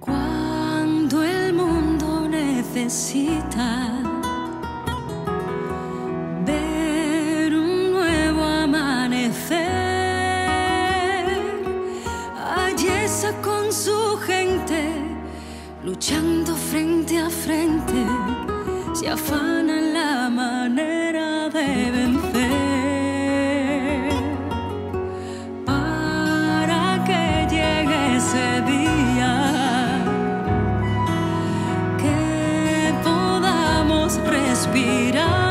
Cuando el mundo necesita ver un nuevo amanecer, allí está con su gente luchando frente a frente. Si a de vencer. Para que llegue ese día que podamos respirar.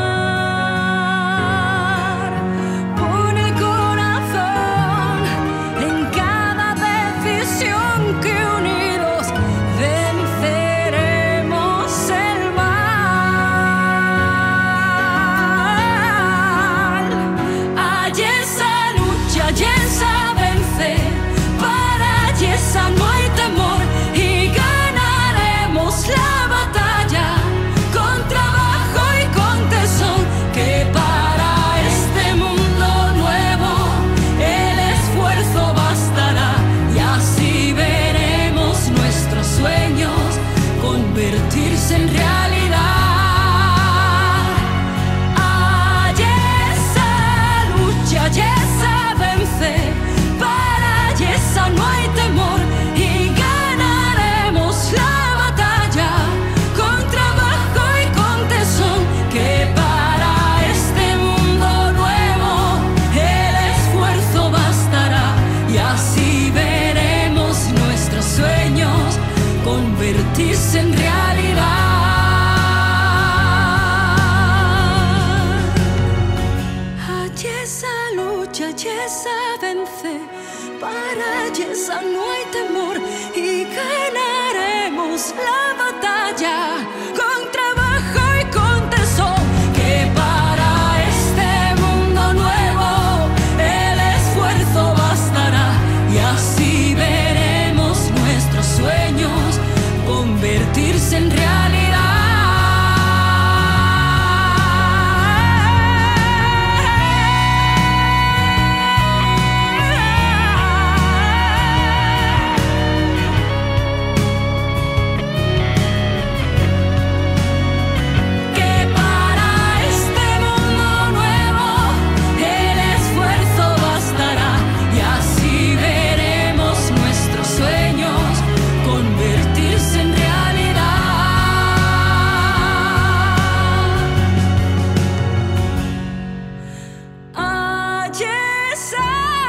lucha ya vence, para Yesa no hay temor y ganaremos la batalla con trabajo y con tesón. Que para este mundo nuevo el esfuerzo bastará y así veremos nuestros sueños convertirse en realidad. yes, I.